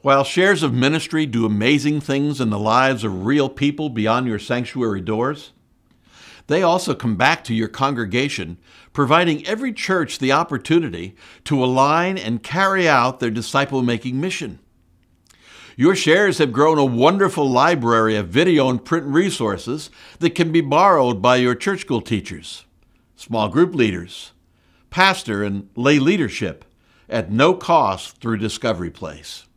While shares of ministry do amazing things in the lives of real people beyond your sanctuary doors, they also come back to your congregation, providing every church the opportunity to align and carry out their disciple making mission. Your shares have grown a wonderful library of video and print resources that can be borrowed by your church school teachers, small group leaders, pastor, and lay leadership at no cost through Discovery Place.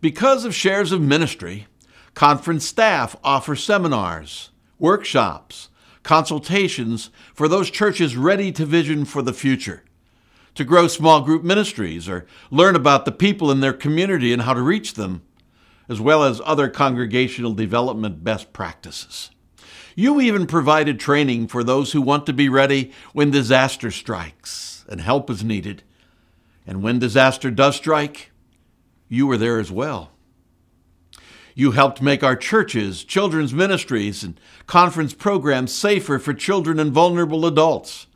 Because of shares of ministry, conference staff offer seminars, workshops, consultations for those churches ready to vision for the future, to grow small group ministries, or learn about the people in their community and how to reach them, as well as other congregational development best practices. You even provided training for those who want to be ready when disaster strikes and help is needed. And when disaster does strike, you were there as well. You helped make our churches, children's ministries, and conference programs safer for children and vulnerable adults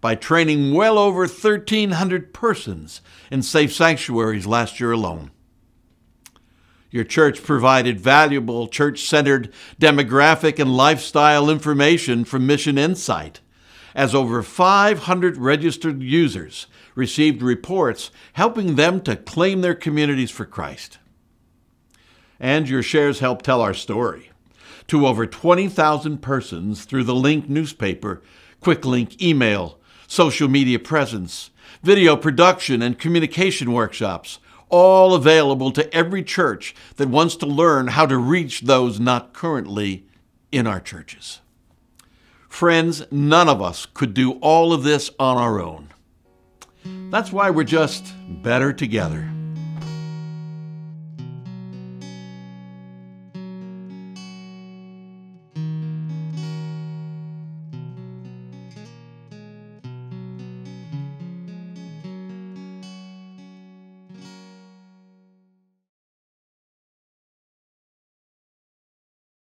by training well over 1,300 persons in safe sanctuaries last year alone. Your church provided valuable church centered demographic and lifestyle information from MissionInsite, as over 500 registered users received reports helping them to claim their communities for Christ and your shares help tell our story to over 20,000 persons through the Link newspaper, quick link email, social media presence, video production, and communication workshops, all available to every church that wants to learn how to reach those not currently in our churches. Friends, none of us could do all of this on our own. That's why we're just better together.